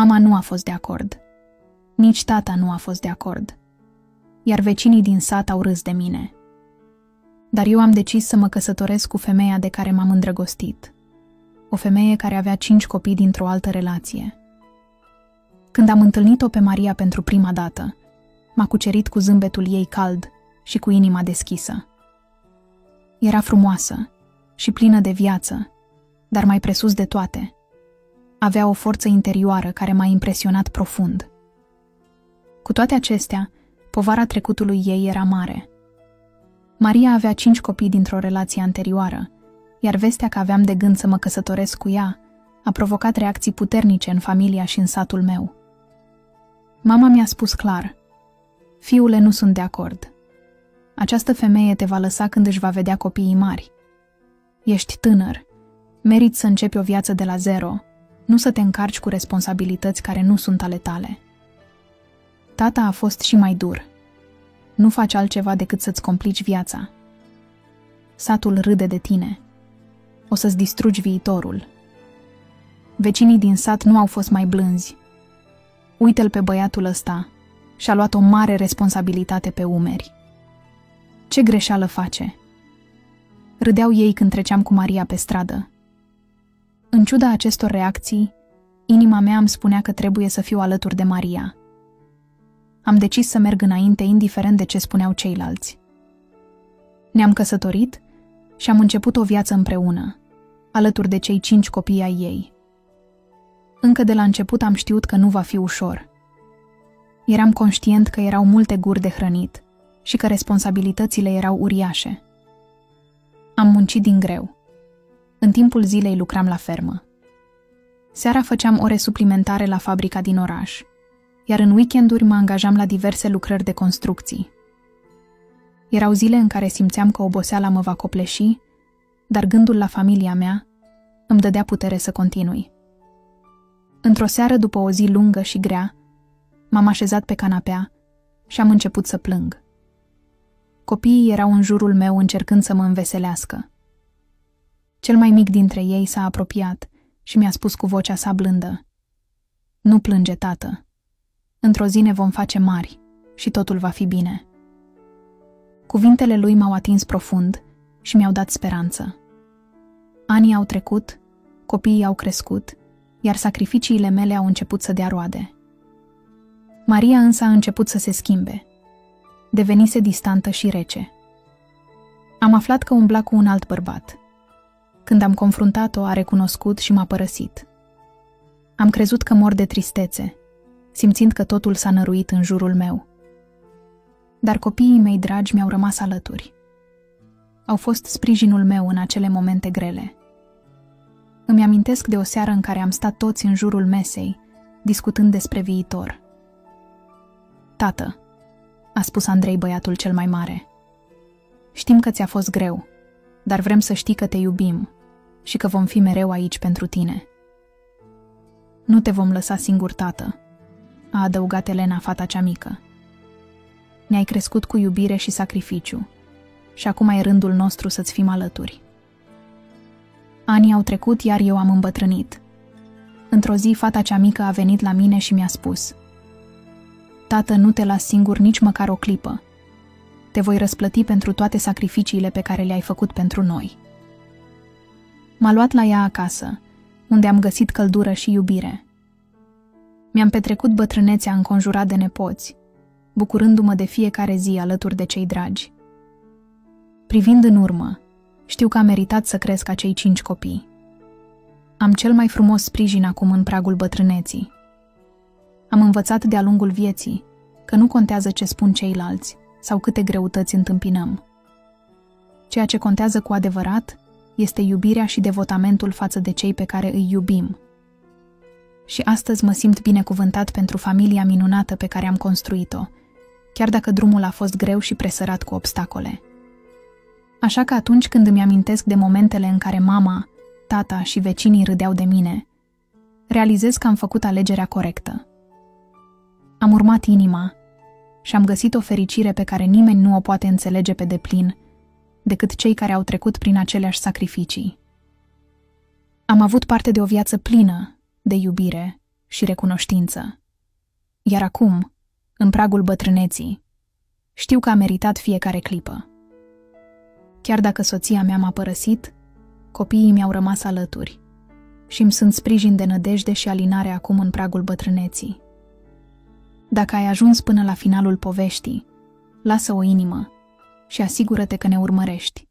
Mama nu a fost de acord. Nici tata nu a fost de acord. Iar vecinii din sat au râs de mine. Dar eu am decis să mă căsătoresc cu femeia de care m-am îndrăgostit. O femeie care avea cinci copii dintr-o altă relație. Când am întâlnit-o pe Maria pentru prima dată, m-a cucerit cu zâmbetul ei cald și cu inima deschisă. Era frumoasă și plină de viață, dar mai presus de toate, avea o forță interioară care m-a impresionat profund. Cu toate acestea, povara trecutului ei era mare. Maria avea cinci copii dintr-o relație anterioară, iar vestea că aveam de gând să mă căsătoresc cu ea a provocat reacții puternice în familia și în satul meu. Mama mi-a spus clar, fiule nu sunt de acord. Această femeie te va lăsa când își va vedea copiii mari. Ești tânăr, meriți să începi o viață de la zero, nu să te încarci cu responsabilități care nu sunt ale tale. Tata a fost și mai dur. Nu faci altceva decât să-ți complici viața. Satul râde de tine. O să-ți distrugi viitorul. Vecinii din sat nu au fost mai blânzi. Uită-l pe băiatul ăsta. Și-a luat o mare responsabilitate pe umeri. Ce greșeală face? Râdeau ei când treceam cu Maria pe stradă. În ciuda acestor reacții, inima mea îmi spunea că trebuie să fiu alături de Maria. Am decis să merg înainte, indiferent de ce spuneau ceilalți. Ne-am căsătorit și am început o viață împreună, alături de cei cinci copii ai ei. Încă de la început am știut că nu va fi ușor. Eram conștient că erau multe guri de hrănit și că responsabilitățile erau uriașe. Am muncit din greu. În timpul zilei lucram la fermă. Seara făceam ore suplimentare la fabrica din oraș, iar în weekenduri mă angajam la diverse lucrări de construcții. Erau zile în care simțeam că oboseala mă va copleși, dar gândul la familia mea îmi dădea putere să continui. Într-o seară după o zi lungă și grea, m-am așezat pe canapea și am început să plâng. Copiii erau în jurul meu încercând să mă înveselească. Cel mai mic dintre ei s-a apropiat și mi-a spus cu vocea sa blândă. Nu plânge, tată. Într-o zi ne vom face mari și totul va fi bine. Cuvintele lui m-au atins profund și mi-au dat speranță. Anii au trecut, copiii au crescut, iar sacrificiile mele au început să dea roade. Maria însă a început să se schimbe. Devenise distantă și rece. Am aflat că umbla cu un alt bărbat. Când am confruntat-o, a recunoscut și m-a părăsit. Am crezut că mor de tristețe, simțind că totul s-a năruit în jurul meu. Dar copiii mei dragi mi-au rămas alături. Au fost sprijinul meu în acele momente grele. Îmi amintesc de o seară în care am stat toți în jurul mesei, discutând despre viitor. Tată, a spus Andrei băiatul cel mai mare, știm că ți-a fost greu, dar vrem să știi că te iubim și că vom fi mereu aici pentru tine. Nu te vom lăsa singur, tată, a adăugat Elena, fata cea mică. Ne-ai crescut cu iubire și sacrificiu și acum e rândul nostru să-ți fim alături. Anii au trecut, iar eu am îmbătrânit. Într-o zi, fata cea mică a venit la mine și mi-a spus Tată, nu te las singur nici măcar o clipă. Te voi răsplăti pentru toate sacrificiile pe care le-ai făcut pentru noi. M-a luat la ea acasă, unde am găsit căldură și iubire. Mi-am petrecut bătrânețea înconjurat de nepoți, bucurându-mă de fiecare zi alături de cei dragi. Privind în urmă, știu că am meritat să cresc acei cinci copii. Am cel mai frumos sprijin acum în pragul bătrâneții. Am învățat de-a lungul vieții că nu contează ce spun ceilalți sau câte greutăți întâmpinăm. Ceea ce contează cu adevărat este iubirea și devotamentul față de cei pe care îi iubim. Și astăzi mă simt binecuvântat pentru familia minunată pe care am construit-o, chiar dacă drumul a fost greu și presărat cu obstacole. Așa că atunci când îmi amintesc de momentele în care mama, tata și vecinii râdeau de mine, realizez că am făcut alegerea corectă. Am urmat inima și am găsit o fericire pe care nimeni nu o poate înțelege pe deplin decât cei care au trecut prin aceleași sacrificii. Am avut parte de o viață plină de iubire și recunoștință. Iar acum, în pragul bătrâneții, știu că a meritat fiecare clipă. Chiar dacă soția mea m-a părăsit, copiii mi-au rămas alături și îmi sunt sprijin de nădejde și alinare acum în pragul bătrâneții. Dacă ai ajuns până la finalul poveștii, lasă o inimă și asigură-te că ne urmărești.